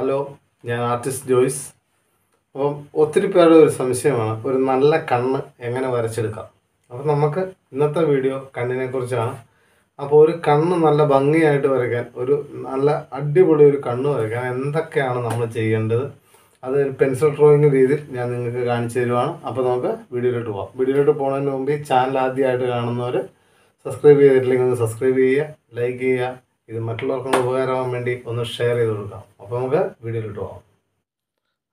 Hello ഞാൻ artist Joyce. അപ്പം ഒത്തിരി പേരുടെ ഒരു സംശയമാണ് ഒരു നല്ല കണ്ണ് എങ്ങനെ വരച്ചെടുക്കാം? അപ്പം നമുക്ക് ഇന്നത്തെ വീഡിയോ കണ്ണിനെ കുറിച്ചാണ് അപ്പോൾ ഒരു കണ്ണ് നല്ല ഭംഗിയായിട്ട് വരയ്ക്കാൻ ഒരു നല്ല അടിപൊളി ഒരു കണ്ണ് വരയ്ക്കാൻ എന്തൊക്കെയാണ് നമ്മൾ ചെയ്യേണ്ടത്? അത് പെൻസിൽ ഡ്രോയിങ് രീതിയിൽ ഞാൻ നിങ്ങൾക്ക് കാണിച്ചു തരുവാണ്. അപ്പോൾ നമുക്ക് വീഡിയോയിലോട്ട് പോകാം വീഡിയോയിലോട്ട് പോകുന്നതിന് മുമ്പ് ഈ ചാനൽ ആദ്യമായിട്ട് കാണുന്നവർ സബ്സ്ക്രൈബ് ചെയ്തിട്ടില്ലെങ്കിൽ ഒന്ന് സബ്സ്ക്രൈബ് ചെയ്യുക ലൈക്ക് ചെയ്യുക. ഇത് മറ്റുള്ളവർക്കൊന്ന് ഉപകാരമാകാൻ വേണ്ടി ഒന്ന് ഷെയർ ചെയ്ത് കൊടുക്കാം. അപ്പോൾ നമുക്ക് വീഡിയോയിലോട്ട് പോകാം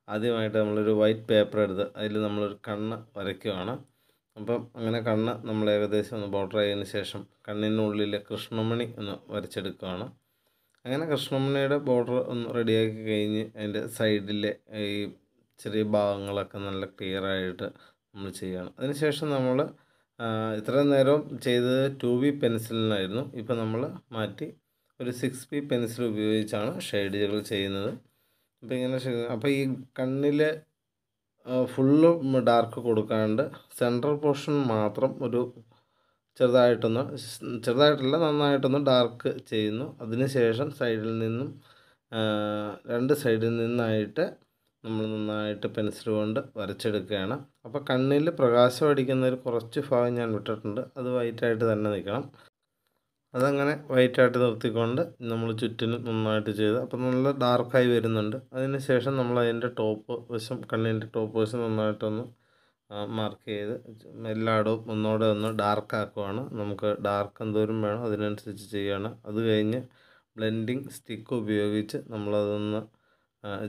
ആദ്യമായിട്ട് നമ്മളൊരു വൈറ്റ് പേപ്പർ എടുത്ത് അതിൽ നമ്മളൊരു കണ്ണ് വരയ്ക്കുകയാണ് അപ്പം അങ്ങനെ കണ്ണ് നമ്മൾ ഏകദേശം ഒന്ന് ബോർഡർ ആയതിനു ശേഷം കണ്ണിനുള്ളിൽ കൃഷ്ണമണി ഒന്ന് വരച്ചെടുക്കുകയാണ് അങ്ങനെ കൃഷ്ണമണിയുടെ ബോർഡർ ഒന്ന് റെഡിയാക്കി കഴിഞ്ഞ് അതിന്റെ സൈഡിലെ ഈ ചെറിയ ഭാഗങ്ങളൊക്കെ നല്ല ക്ലിയർ ആയിട്ട് നമ്മൾ ചെയ്യുകയാണ് അതിനുശേഷം നമ്മൾ ഇത്രയും നേരം ചെയ്തത് ടു ബി പെൻസിലിനായിരുന്നു ഇപ്പം നമ്മൾ മാറ്റി ഒരു സിക്സ് ബി പെൻസിൽ ഉപയോഗിച്ചാണ് ഷെയ്ഡുകൾ ചെയ്യുന്നത്. അപ്പോൾ ഇങ്ങനെ അപ്പോൾ ഈ കണ്ണിൽ ഫുള്ള് ഡാർക്ക് കൊടുക്കാണ്ട് സെൻട്രൽ പോർഷൻ മാത്രം ഒരു ചെറുതായിട്ടൊന്ന് ചെറുതായിട്ടല്ല നന്നായിട്ടൊന്ന് ഡാർക്ക് ചെയ്യുന്നു. അതിനുശേഷം സൈഡിൽ നിന്നും രണ്ട് സൈഡിൽ നിന്നായിട്ട് നമ്മൾ നന്നായിട്ട് പെൻസിൽ കൊണ്ട് വരച്ചെടുക്കുകയാണ്. അപ്പോൾ കണ്ണിൽ പ്രകാശം അടിക്കുന്ന ഒരു കുറച്ച് ഭാഗം ഞാൻ വിട്ടിട്ടുണ്ട്. അത് വൈറ്റായിട്ട് തന്നെ നിൽക്കണം. അതങ്ങനെ വൈറ്റായിട്ട് നിർത്തിക്കൊണ്ട് നമ്മൾ ചുറ്റിനും നന്നായിട്ട് ചെയ്ത് അപ്പം നല്ല ഡാർക്കായി വരുന്നുണ്ട്. അതിന് ശേഷം നമ്മൾ അതിന്റെ ടോപ്പ് വശം കണ്ണിന്റെ ടോപ്പ് വശം നന്നായിട്ടൊന്ന് മാർക്ക് ചെയ്ത് എല്ലായിടവും ഒന്നോടെ ഒന്ന് ഡാർക്കാക്കുവാണ് നമുക്ക് ഡാർക്ക് എന്തോരം വേണം അതിനനുസരിച്ച് ചെയ്യുകയാണ് അത് കഴിഞ്ഞ് ബ്ലെൻഡിങ് സ്റ്റിക്ക് ഉപയോഗിച്ച് നമ്മളതൊന്ന്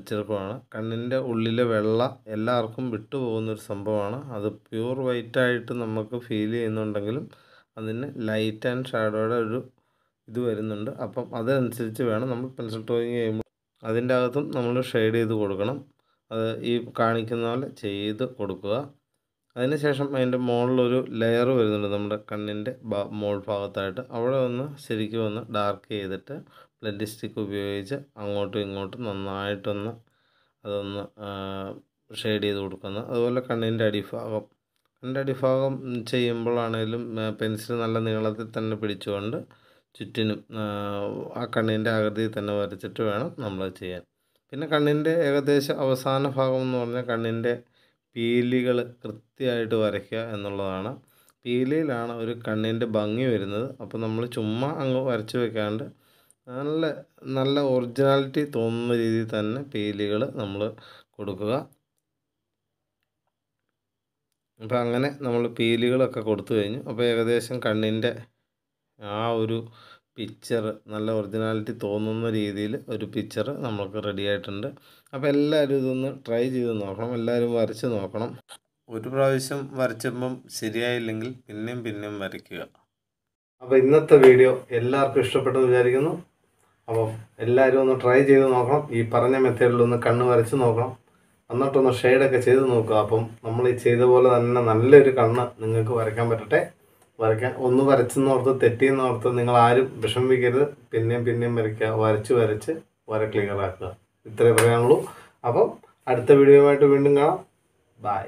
ചെറുക്കുവാണ് കണ്ണിന്റെ ഉള്ളിലെ വെള്ള എല്ലാവർക്കും വിട്ടുപോകുന്നൊരു സംഭവമാണ്. അത് പ്യൂർ വൈറ്റായിട്ട് നമുക്ക് ഫീൽ ചെയ്യുന്നുണ്ടെങ്കിലും അതിന് ലൈറ്റ് ആൻഡ് ഷാഡോയുടെ ഒരു ഇത് വരുന്നുണ്ട്. അപ്പം അതനുസരിച്ച് വേണം നമ്മൾ പെൻസിൽ ഡ്രോയിങ് ചെയ്യുമ്പോൾ. അതിന്റെ അകത്തും നമ്മൾ ഷെയ്ഡ് ചെയ്ത് കൊടുക്കണം. അത് ഈ കാണിക്കുന്ന പോലെ ചെയ്ത് കൊടുക്കുക. അതിനുശേഷം അതിന്റെ മുകളിലൊരു ലെയർ വരുന്നുണ്ട് നമ്മുടെ കണ്ണിന്റെ മോൾ ഭാഗത്തായിട്ട്. അവിടെ ഒന്ന് ശരിക്കും ഒന്ന് ഡാർക്ക് ചെയ്തിട്ട് ബ്ലഡ് സ്റ്റിക്ക് ഉപയോഗിച്ച് അങ്ങോട്ടും ഇങ്ങോട്ടും നന്നായിട്ടൊന്ന് അതൊന്ന് ഷെയ്ഡ് ചെയ്ത് കൊടുക്കുന്നത് അതുപോലെ കണ്ണിന്റെ അടിഭാഗം കണ്ണിന്റെ അടിഭാഗം ചെയ്യുമ്പോഴാണേലും പെൻസിൽ നല്ല നീളത്തിൽ തന്നെ പിടിച്ചുകൊണ്ട് ചുറ്റിനും ആ കണ്ണിന്റെ ആകൃതിയിൽ തന്നെ വരച്ചിട്ട് വേണം നമ്മൾ ചെയ്യാൻ. പിന്നെ കണ്ണിന്റെ ഏകദേശം അവസാന ഭാഗം എന്ന് പറഞ്ഞാൽ കണ്ണിന്റെ പീലികൾ കൃത്യമായിട്ട് വരയ്ക്കുക എന്നുള്ളതാണ്. പീലിയിലാണ് ഒരു കണ്ണിന്റെ ഭംഗി വരുന്നത്. അപ്പോൾ നമ്മൾ ചുമ്മാ അങ്ങ് വരച്ച് വെക്കാണ്ട് നല്ല നല്ല ഒറിജിനാലിറ്റി തോന്നുന്ന രീതിയിൽ തന്നെ പീലികൾ നമ്മൾ കൊടുക്കുക. അപ്പോൾ അങ്ങനെ നമ്മൾ പീലുകളൊക്കെ കൊടുത്തു കഴിഞ്ഞു. അപ്പോൾ ഏകദേശം കണ്ണിന്റെ ആ ഒരു പിക്ചർ നല്ല ഒറിജിനാലിറ്റി തോന്നുന്ന രീതിയിൽ ഒരു പിക്ചർ നമുക്ക് റെഡി ആയിട്ടുണ്ട്. അപ്പോൾ എല്ലാവരും ഇതൊന്ന് ട്രൈ ചെയ്ത് നോക്കണം. എല്ലാവരും വരച്ച് നോക്കണം. ഒരു പ്രാവശ്യം വരച്ചപ്പം ശരിയായില്ലെങ്കിൽ പിന്നെയും പിന്നെയും വരയ്ക്കുക. അപ്പോൾ ഇന്നത്തെ വീഡിയോ എല്ലാവർക്കും ഇഷ്ടപ്പെട്ടെന്ന് വിചാരിക്കുന്നു. അപ്പം എല്ലാവരും ഒന്ന് ട്രൈ ചെയ്ത് നോക്കണം. ഈ പറഞ്ഞ മെത്തേഡിലൊന്ന് കണ്ണ് വരച്ച് നോക്കണം. എന്നിട്ടൊന്ന് ഷെയ്ഡൊക്കെ ചെയ്ത് നോക്കുക. അപ്പം നമ്മൾ ഈ ചെയ്ത പോലെ തന്നെ നല്ലൊരു കണ്ണ് നിങ്ങൾക്ക് വരയ്ക്കാൻ പറ്റട്ടെ. വരയ്ക്കാൻ ഒന്ന് വരച്ചെന്നോർത്ത് തെറ്റിയെന്നോർത്ത് നിങ്ങൾ ആരും വിഷമിക്കരുത്. പിന്നെയും പിന്നെയും വരയ്ക്കുക. വരച്ച് വരച്ച് വര ക്ലിയർ ആക്കുക. ഇത്രേ പറയാനുള്ളൂ. അപ്പം അടുത്ത വീഡിയോയുമായിട്ട് വീണ്ടും കാണാം. ബായ്